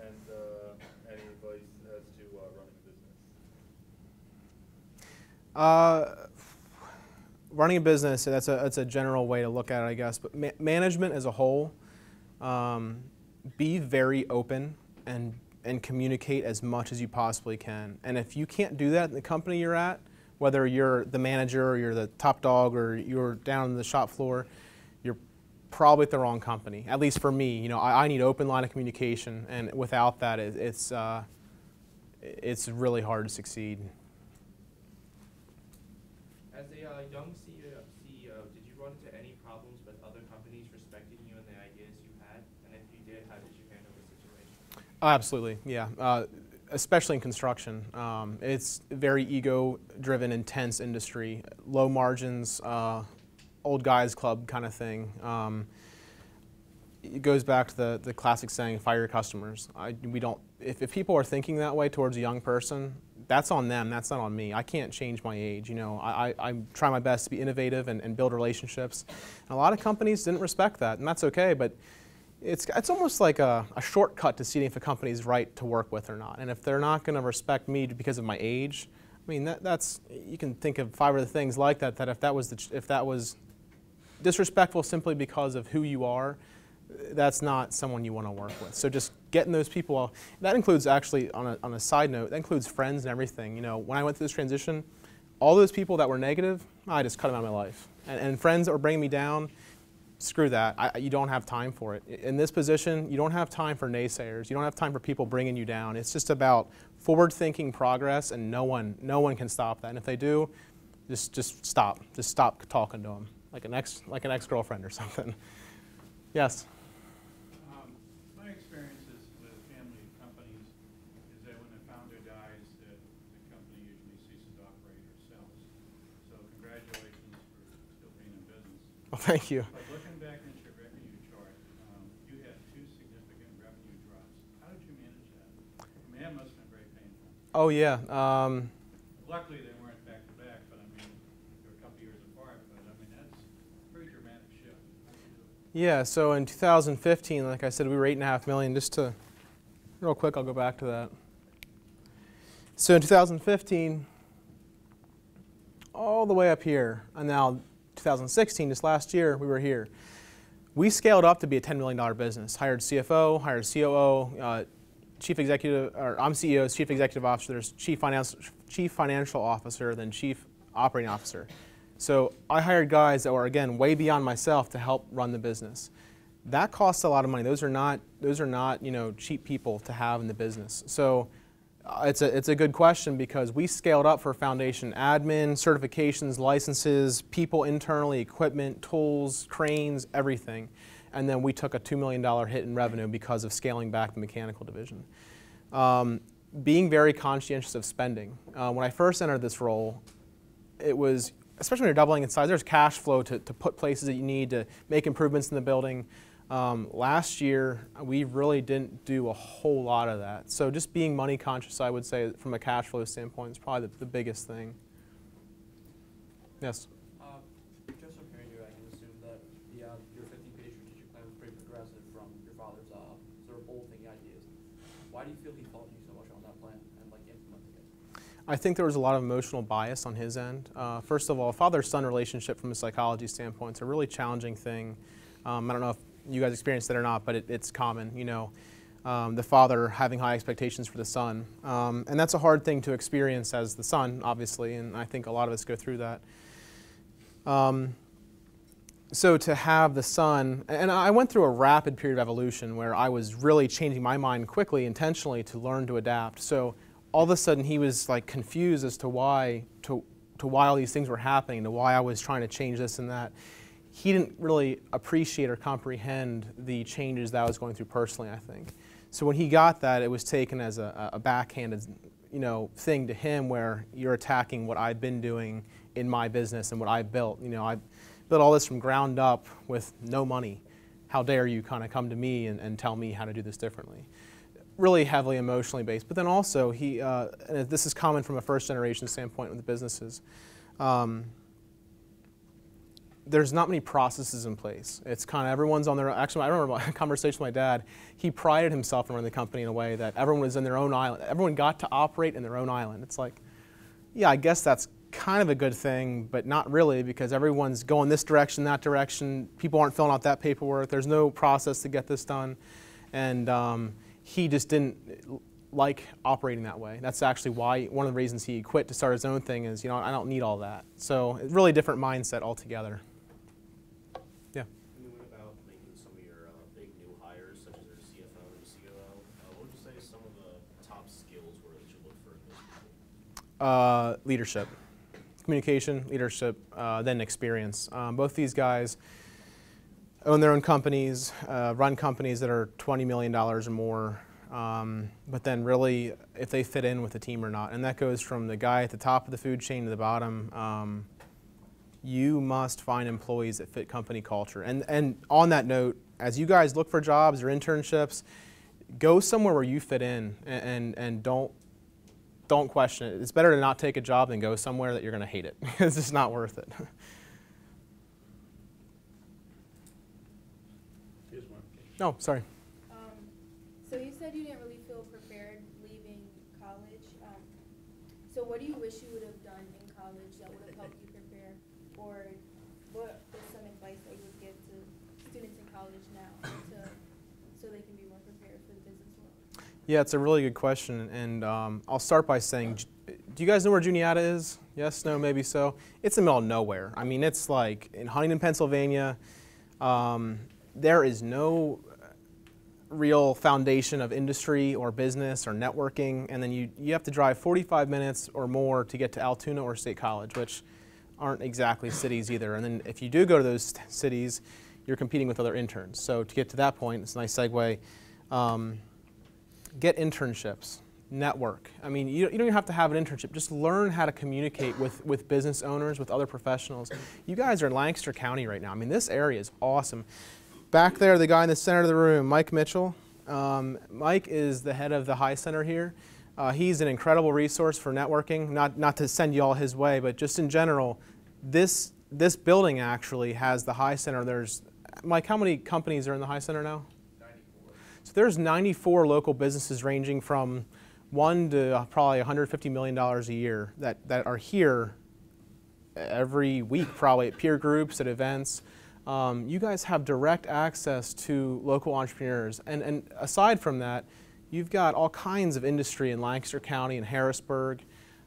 and uh, any advice as to uh, running a business? Uh, running a business, that's a, that's a general way to look at it, I guess. But ma- management as a whole, um, be very open and, and communicate as much as you possibly can. And if you can't do that in the company you're at, whether you're the manager or you're the top dog or you're down on the shop floor, you're probably at the wrong company. At least for me, you know, I, I need open line of communication, and without that, it, it's uh, it's really hard to succeed. As a uh, young CEO, CEO, did you run into any problems with other companies respecting you and the ideas you had? And if you did, how did you handle the situation? Oh, absolutely, yeah. Uh, especially in construction, um, it's very ego-driven, intense industry. Low margins, uh, old guys club kind of thing. Um, it goes back to the, the classic saying, "Fire your customers." I, we don't. If, if people are thinking that way towards a young person, that's on them. That's not on me. I can't change my age. You know, I, I, I try my best to be innovative and, and build relationships. And a lot of companies didn't respect that, and that's okay. But it's, it's almost like a, a shortcut to seeing if a company's right to work with or not. And if they're not going to respect me because of my age, I mean, that, that's you can think of five other things like that. That if that was the, if that was disrespectful simply because of who you are, that's not someone you want to work with. So just getting those people, that includes actually, on a, on a side note, that includes friends and everything. You know, when I went through this transition, all those people that were negative, I just cut them out of my life. And, and friends that were bringing me down, screw that. I, you don't have time for it. In this position, you don't have time for naysayers. You don't have time for people bringing you down. It's just about forward-thinking progress, and no one, no one can stop that. And if they do, just, just stop. Just stop talking to them, like an ex, like an ex-girlfriend or something. Yes. Thank My experiences with family companies is that when the founder dies, that the company usually ceases to operate or sells. So congratulations for still being in business. Well, thank you. But looking back at your revenue chart, um, you had two significant revenue drops. How did you manage that? I mean, that must have been very painful. Oh yeah. Um, Luckily, they weren't back to back, but I mean, they were a couple years apart, but I mean, that's a pretty dramatic shift. How did you do it? Yeah, so in 2015, like I said, we were eight and a half million. Just to, real quick, I'll go back to that. So in 2015, all the way up here, and now 2016, just last year, we were here. We scaled up to be a $10 million business. Hired CFO, hired COO, uh, chief executive, or I'm CEO, chief executive officer. There's chief finance, chief financial officer, then chief operating officer. So I hired guys that were again way beyond myself to help run the business. That costs a lot of money. Those are not those are not you know cheap people to have in the business. So uh, it's a it's a good question because we scaled up for foundation admin, certifications, licenses, people internally, equipment, tools, cranes, everything, and then we took a two million dollar hit in revenue because of scaling back the mechanical division. Um, being very conscientious of spending. Uh, when I first entered this role, it was especially when you're doubling in size, there's cash flow to, to put places that you need to make improvements in the building. Um, last year, we really didn't do a whole lot of that. So just being money conscious, I would say, from a cash flow standpoint, is probably the, the biggest thing. Yes. Uh, just from hearing you, I can assume that the, uh, your fifteen-page strategic plan was pretty progressive from your father's, uh, sort of bold-thinking ideas. Why do you feel he faulted you so much on that plan and like implementing it? I think there was a lot of emotional bias on his end. Uh, first of all, father-son relationship from a psychology standpoint is a really challenging thing. Um, I don't know if you guys experienced that or not, but it, it's common. You know, um, the father having high expectations for the son, um, and that's a hard thing to experience as the son, obviously. And I think a lot of us go through that. Um, so to have the son, and I went through a rapid period of evolution where I was really changing my mind quickly, intentionally to learn to adapt. So all of a sudden he was like confused as to why to, to why all these things were happening, to why I was trying to change this and that. He didn't really appreciate or comprehend the changes that I was going through personally, I think. So when he got that, it was taken as a, a backhanded, you know, thing to him where you're attacking what I've been doing in my business and what I've built. You know, I built all this from ground up with no money. How dare you kind of come to me and, and tell me how to do this differently? Really heavily emotionally based. But then also, he, uh, and this is common from a first generation standpoint with businesses. Um, there's not many processes in place. It's kind of everyone's on their. Own. Actually, I remember a conversation with my dad. He prided himself in running the company in a way that everyone was in their own island. Everyone got to operate in their own island. It's like, yeah, I guess that's kind of a good thing, but not really because everyone's going this direction, that direction. People aren't filling out that paperwork. There's no process to get this done, and um, he just didn't like operating that way. That's actually why one of the reasons he quit to start his own thing is, you know, I don't need all that. So it's really different mindset altogether. Yeah. And then what about making some of your uh, big new hires, such as your CFO and COO? Uh, what would you say some of the top skills were that you look for in those people? Uh, leadership, communication, leadership, uh, then experience. Um, both these guys own their own companies, uh, run companies that are $20 million or more, um, but then really if they fit in with the team or not. And that goes from the guy at the top of the food chain to the bottom. Um, you must find employees that fit company culture. And, and on that note, as you guys look for jobs or internships, go somewhere where you fit in and, and, and don't, don't question it. It's better to not take a job than go somewhere that you're going to hate it. it's just not worth it. Here's one. No, sorry. Um, so you said you didn't really feel prepared leaving college. Um, so what do you wish you would have done in college that would have helped you prepare? Or what is some advice that you would give to students in college now to, so they can be more prepared for the business world? Yeah, it's a really good question, and um, I'll start by saying, do you guys know where Juniata is? Yes, no, maybe so. It's in the middle of nowhere. I mean, it's like in Huntingdon, Pennsylvania. Um, there is no real foundation of industry or business or networking, and then you, you have to drive 45 minutes or more to get to Altoona or State College, which aren't exactly cities either. And then if you do go to those cities, you're competing with other interns. So to get to that point, it's a nice segue. Um, get internships, network. I mean, you, you don't even have to have an internship. Just learn how to communicate with, with business owners, with other professionals. You guys are in Lancaster County right now. I mean, this area is awesome. Back there, the guy in the center of the room, Mike Mitchell. Um, Mike is the head of the High Center here. Uh, he's an incredible resource for networking. Not, not to send you all his way, but just in general, this, this building actually has the High Center. There's, Mike, how many companies are in the High Center now? 94. So there's 94 local businesses ranging from one to uh, probably 150 million dollars a year that, that are here every week, probably at peer groups, at events. Um, you guys have direct access to local entrepreneurs, and, and aside from that, you've got all kinds of industry in Lancaster County and Harrisburg.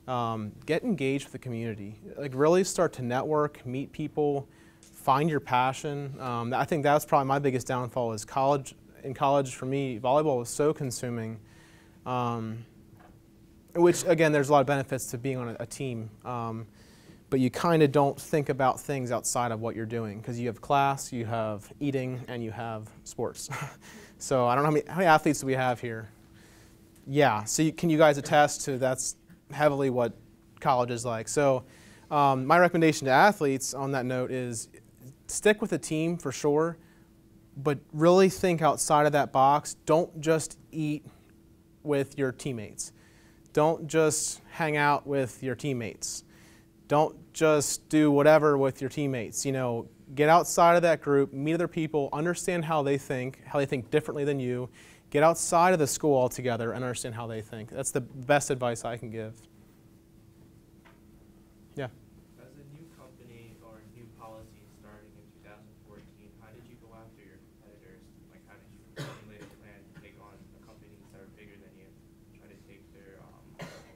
Um, get engaged with the community. Like really start to network, meet people, find your passion. Um, I think that's probably my biggest downfall is college. In college, for me, volleyball was so consuming. Um, which again, there's a lot of benefits to being on a, a team. But you kind of don't think about things outside of what you're doing because you have class, you have eating, and you have sports. so I don't know how many, how many athletes do we have here. Yeah. So you, can you guys attest to that's heavily what college is like? So um, my recommendation to athletes on that note is stick with a team for sure, but really think outside of that box. Don't just eat with your teammates. Don't just hang out with your teammates. Don't just do whatever with your teammates. You know, get outside of that group, meet other people, understand how they think, how they think differently than you. Get outside of the school altogether and understand how they think. That's the best advice I can give. Yeah. As a new company or new policy starting in 2014, how did you go after your competitors? Like, how did you formulate a plan to take on the companies that are bigger than you, try to take their um, business?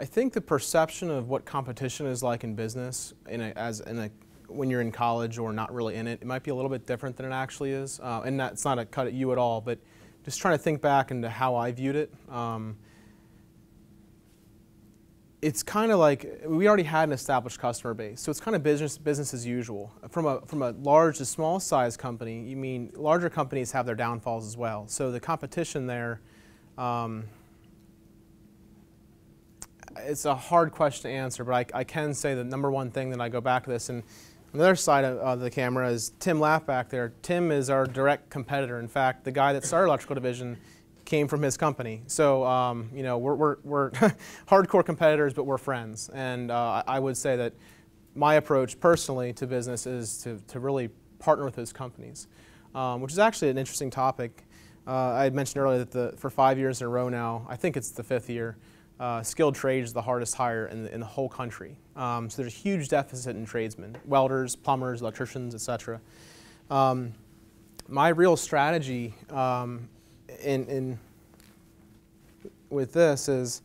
I think the perception of what competition is like in business, in a, as in a, when you're in college or not really in it, it might be a little bit different than it actually is. Uh, and that's not a cut at you at all, but just trying to think back into how I viewed it. Um, it's kind of like we already had an established customer base, so it's kind of business business as usual. From a from a large to small size company, you mean larger companies have their downfalls as well. So the competition there. Um, it's a hard question to answer, but I, I, can say the number one thing that I go back to this, and on the other side of uh, the camera is Tim Lapp back there. Tim is our direct competitor. In fact, the guy that started electrical division came from his company. So, um, you know, we're, we're, we're hardcore competitors, but we're friends. And uh, I would say that my approach personally to business is to, to really partner with those companies, um, which is actually an interesting topic. Uh, I had mentioned earlier that the, for five years in a row now, I think it's the fifth year, uh, skilled trades is the hardest hire in the, in the whole country. Um, so there's a huge deficit in tradesmen, welders, plumbers, electricians, etc. Um, my real strategy um, in, in, with this is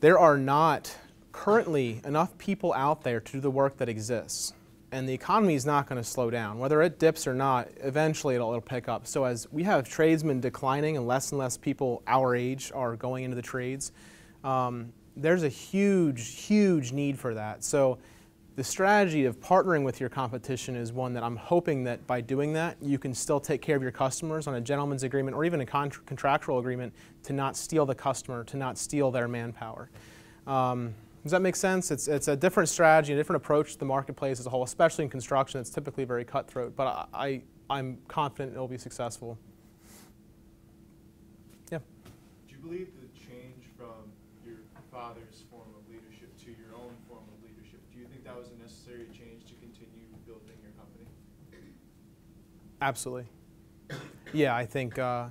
there are not currently enough people out there to do the work that exists. And the economy is not going to slow down. Whether it dips or not, eventually it'll, it'll pick up. So as we have tradesmen declining and less and less people our age are going into the trades, um, there's a huge, huge need for that. So the strategy of partnering with your competition is one that I'm hoping that by doing that, you can still take care of your customers on a gentleman's agreement or even a contr contractual agreement to not steal the customer, to not steal their manpower. Um, does that make sense? It's, it's a different strategy, a different approach to the marketplace as a whole, especially in construction. It's typically very cutthroat, but I, I, am confident it will be successful. Yeah. Do you believe the change from your father's form of leadership to your own form of leadership, do you think that was a necessary change to continue building your company? Absolutely. Yeah, I think uh,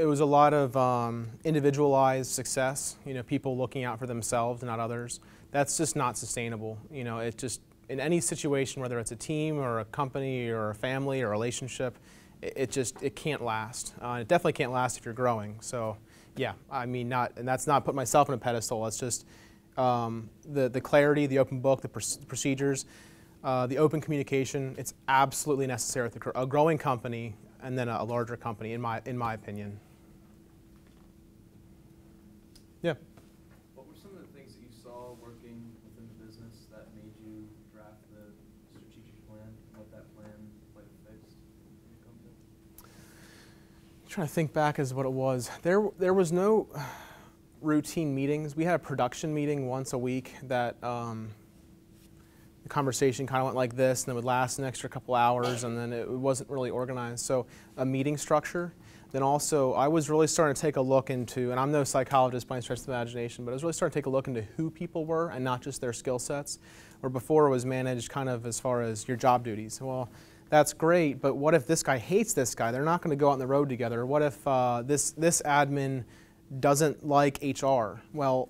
it was a lot of um, individualized success. You know, people looking out for themselves not others. That's just not sustainable. You know, it just in any situation, whether it's a team or a company or a family or a relationship, it, it just it can't last. Uh, it definitely can't last if you're growing. So, yeah, I mean, not and that's not put myself on a pedestal. It's just um, the the clarity, the open book, the pr procedures. Uh, the open communication, it's absolutely necessary with a growing company and then a larger company, in my, in my opinion. Yeah. What were some of the things that you saw working within the business that made you draft the strategic plan, what that plan might have fixed in your company? I'm trying to think back as what it was. There, there was no routine meetings. We had a production meeting once a week that um, the conversation kind of went like this, and it would last an extra couple hours, and then it wasn't really organized. So a meeting structure. Then also, I was really starting to take a look into, and I'm no psychologist by any stretch of the imagination, but I was really starting to take a look into who people were and not just their skill sets. Where before it was managed kind of as far as your job duties. Well, that's great, but what if this guy hates this guy? They're not going to go out on the road together. What if uh, this this admin doesn't like HR? Well,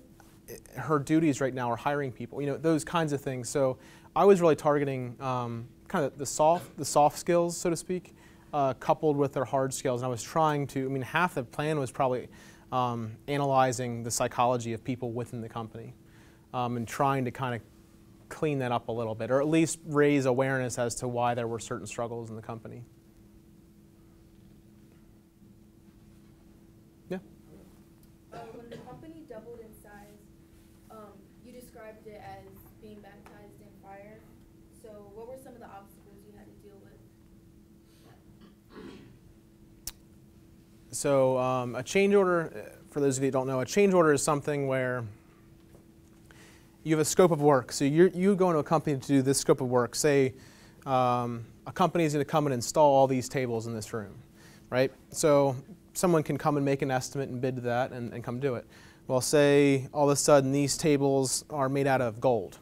her duties right now are hiring people. You know those kinds of things. So I was really targeting um, kind of the soft, the soft skills, so to speak, uh, coupled with their hard skills. And I was trying to, I mean, half the plan was probably um, analyzing the psychology of people within the company um, and trying to kind of clean that up a little bit, or at least raise awareness as to why there were certain struggles in the company. Yeah. Uh, when the company doubled in size, um, you described it as being baptized in fire. So what were some of the obstacles you had to deal with? So um, a change order, uh, for those of you who don't know, a change order is something where you have a scope of work. So you're, you go into a company to do this scope of work. Say um, a company is going to come and install all these tables in this room, right? So someone can come and make an estimate and bid to that and, and come do it. Well, say all of a sudden these tables are made out of gold.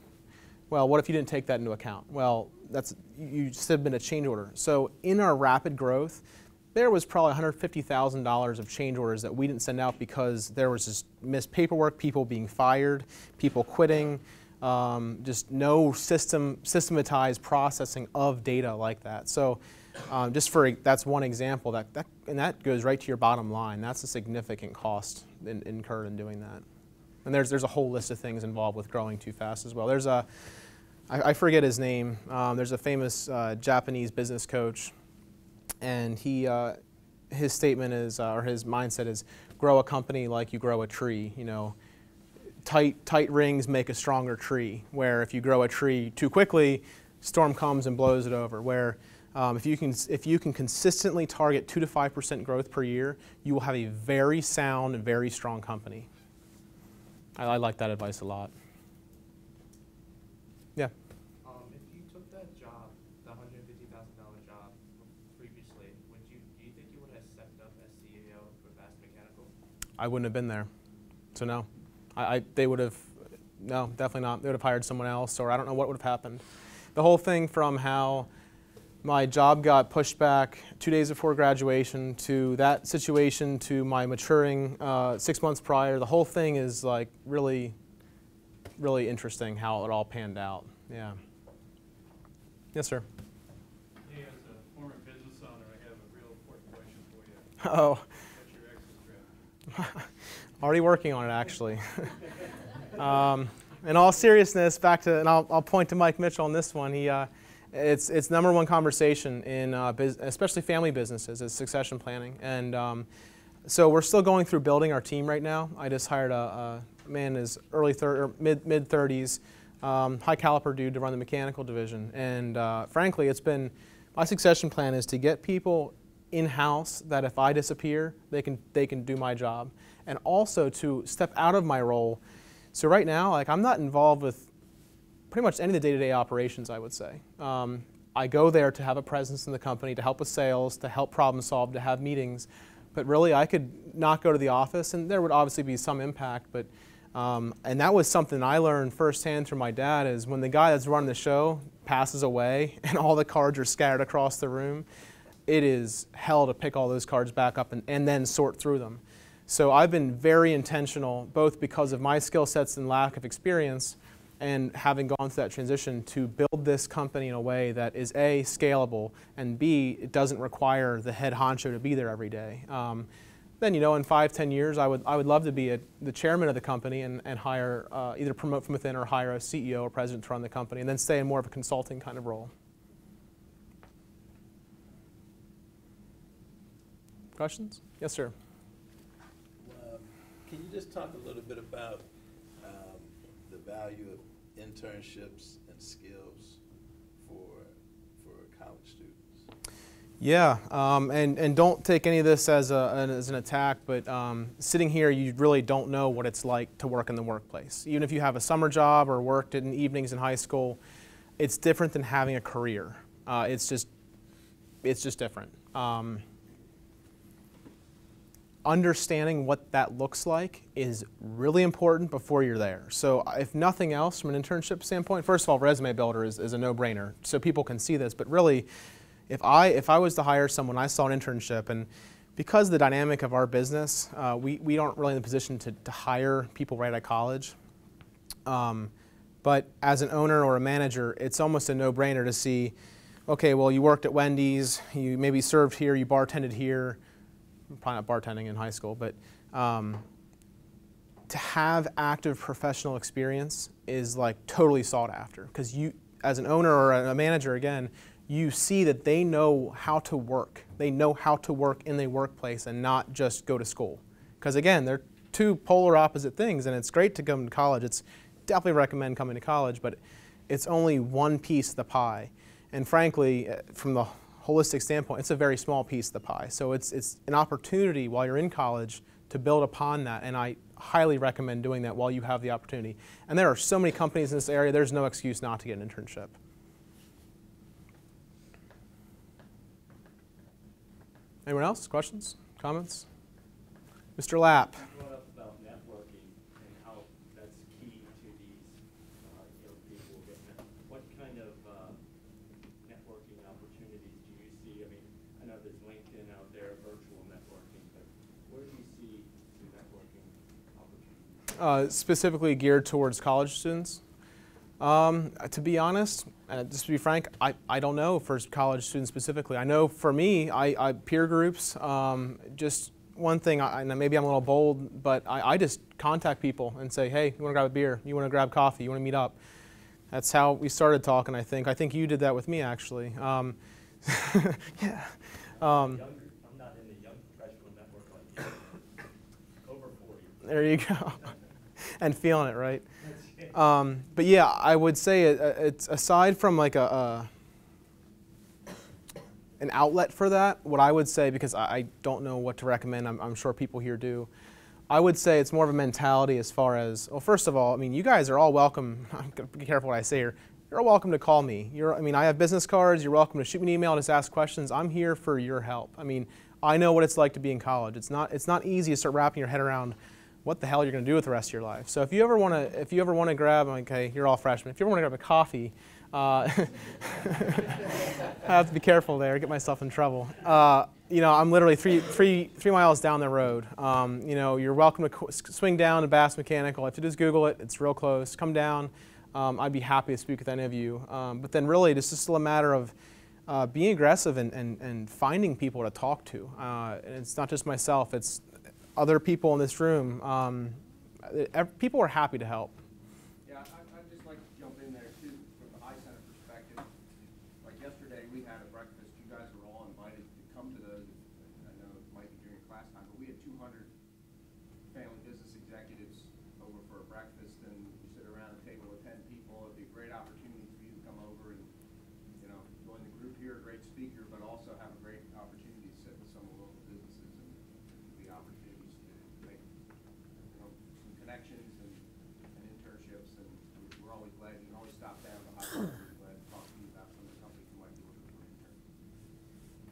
Well, what if you didn't take that into account? Well, that's you submit a change order. So in our rapid growth, there was probably $150,000 of change orders that we didn't send out because there was just missed paperwork, people being fired, people quitting, um, just no system systematized processing of data like that. So um, just for that's one example that, that and that goes right to your bottom line. That's a significant cost in, incurred in doing that. And there's there's a whole list of things involved with growing too fast as well. There's a I, forget his name. Um, there's a famous uh, Japanese business coach, and he uh, his statement is uh, or his mindset is grow a company like you grow a tree. You know, tight tight rings make a stronger tree. Where if you grow a tree too quickly, storm comes and blows it over. Where um, if, you can, if you can consistently target 2 to 5% growth per year, you will have a very sound very strong company. I, I like that advice a lot. Yeah. Um, if you took that job, the hundred fifty thousand dollar job previously, would you do you think you would have stepped up as CEO for Bass Mechanical? I wouldn't have been there, so no. I, I they would have, no, definitely not. They would have hired someone else, or I don't know what would have happened. The whole thing from how my job got pushed back two days before graduation to that situation to my maturing uh, six months prior. The whole thing is like really, really interesting how it all panned out. Yeah. Yes, sir. Hey, as a former business owner, I have a real important question for you. Oh. What's your exit strategy? Already working on it, actually. um, In all seriousness, back to, and I'll, I'll point to Mike Mitchell on this one. He, uh, it's, it's number one conversation in, uh, especially family businesses, is succession planning. And um, so we're still going through building our team right now. I just hired a, a man in his early thir- mid mid 30s, um, high caliber dude to run the mechanical division. And uh, frankly, it's been my succession plan is to get people in house that if I disappear, they can they can do my job, and also to step out of my role. So right now, like I'm not involved with pretty much any of the day-to-day operations. I would say um, I go there to have a presence in the company, to help with sales, to help problem solve, to have meetings. But really, I could not go to the office, and there would obviously be some impact. But um, and that was something I learned firsthand through my dad. Is when the guy that's running the show passes away, and all the cards are scattered across the room, it is hell to pick all those cards back up and, and then sort through them. So I've been very intentional, both because of my skill sets and lack of experience, and having gone through that transition to build this company in a way that is A, scalable, and B, it doesn't require the head honcho to be there every day. Um, then, you know, in five, ten years, I would, I would love to be a, the chairman of the company and, and hire, uh, either promote from within or hire a CEO or president to run the company, and then stay in more of a consulting kind of role. Questions? Yes, sir. Um, Can you just talk a little bit about um, the value of internships and skills for, for college students? Yeah, um, and, and don't take any of this as, a, an- as an attack, but um, sitting here, you really don't know what it's like to work in the workplace. Even if you have a summer job or worked in evenings in high school, it's different than having a career. Uh, it's just, it's just different. Um, understanding what that looks like is really important before you're there. So, if nothing else, from an internship standpoint, first of all, Resume Builder is, is a no-brainer, so people can see this. But really, if I if I was to hire someone, I saw an internship, and because the dynamic of our business, uh, we we aren't really in the position to, to hire people right out of college. Um, but as an owner or a manager, it's almost a no-brainer to see. Okay, well, you worked at Wendy's, you maybe served here, you bartended here, probably not bartending in high school, but um, to have active professional experience is like totally sought after because you, as an owner or a manager, again, you see that they know how to work. They know how to work in the workplace and not just go to school. Because again, they're two polar opposite things, and it's great to come to college. It's definitely recommend coming to college, but it's only one piece of the pie. And frankly, uh, from the holistic standpoint, it's a very small piece of the pie. So it's, it's an opportunity while you're in college to build upon that, and I highly recommend doing that while you have the opportunity. And there are so many companies in this area, there's no excuse not to get an internship. Anyone else? Questions? Comments? Mr. Lapp. You brought up about networking and how that's key to these, uh, young people getting, it. what kind of, uh, networking opportunities do you see? I mean, I know there's LinkedIn out there, virtual networking, but where do you see the networking opportunities? Uh, specifically geared towards college students. Um, to be honest, uh, just to be frank, I, I don't know for college students specifically. I know for me, I, I peer groups. Um, just one thing, I, and maybe I'm a little bold, but I, I just contact people and say, hey, you want to grab a beer? You want to grab coffee? You want to meet up? That's how we started talking. I think. I think you did that with me actually. Um, yeah. Um, I'm not in the young professional network like you, over forty. There you go. And feeling it, right? Um, but yeah, I would say it, uh, it's aside from like a, a an outlet for that. What I would say, because I, I don't know what to recommend, I'm, I'm sure people here do. I would say it's more of a mentality as far as well. First of all, I mean, you guys are all welcome. I'm gonna be careful what I say here. You're all welcome to call me. You're, I mean, I have business cards. You're welcome to shoot me an email and just ask questions. I'm here for your help. I mean, I know what it's like to be in college. It's not, it's not easy to start wrapping your head around what the hell you're going to do with the rest of your life. So if you ever want to, if you ever want to grab, okay, you're all freshmen. If you ever want to grab a coffee, uh, I have to be careful there, get myself in trouble. Uh, you know, I'm literally three, three, three miles down the road. Um, you know, you're welcome to swing down to Bass Mechanical. If you just Google it, it's real close. Come down. Um, I'd be happy to speak with any of you. Um, but then really, it's just still a matter of uh, being aggressive and, and, and finding people to talk to. Uh, and it's not just myself, it's other people in this room. Um, people are happy to help.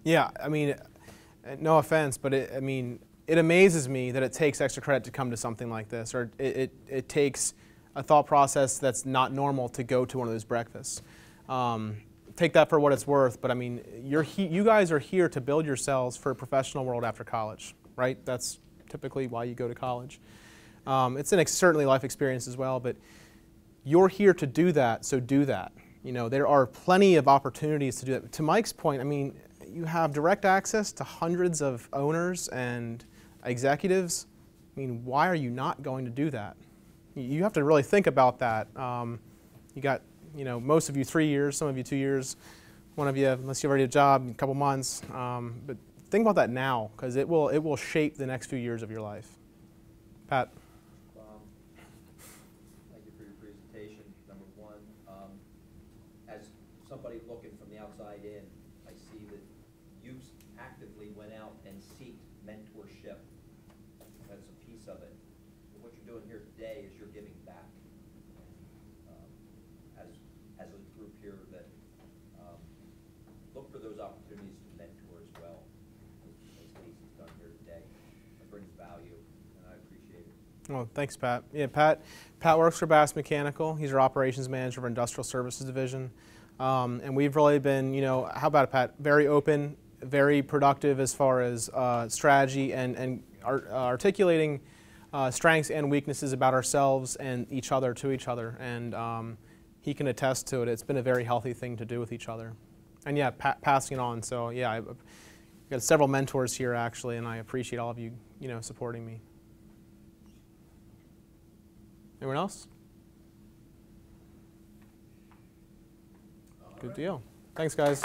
Yeah, I mean, uh, no offense, but it, I mean, it amazes me that it takes extra credit to come to something like this, or it, it, it takes a thought process that's not normal to go to one of those breakfasts. Um, take that for what it's worth, but I mean, you're you guys are here to build yourselves for a professional world after college, right? That's typically why you go to college. Um, it's an ex- certainly life experience as well, but you're here to do that, so do that. You know, there are plenty of opportunities to do that. To Mike's point, I mean, you have direct access to hundreds of owners and executives. I mean, why are you not going to do that? You- have to really think about that. Um, you got, you know, most of you three years, some of you two years, one of you, unless you've already a job, a couple months. Um, but think about that now, because it will, it will shape the next few years of your life. Pat? Um, Thank you for your presentation. Number one, um, as somebody looking from the outside in, I see that you s- actively went out and seeked mentorship. That's a piece of it. But what you're doing here today is you're giving back. Um, As, as a group here that, um, look for those opportunities to mentor as well. As Casey's done here today. It brings value, and I appreciate it. Well, thanks, Pat. Yeah, Pat. Pat works for Bass Mechanical. He's our operations manager for Industrial Services Division, um, and we've really been, you know, how about it, Pat? Very open, very productive as far as uh, strategy and and art, uh, articulating uh, strengths and weaknesses about ourselves and each other to each other. And um, he can attest to it. It's been a very healthy thing to do with each other. And yeah, pa- passing on. So yeah, I've got several mentors here actually, and I appreciate all of you, you know, supporting me. Anyone else? Good deal. Thanks, guys.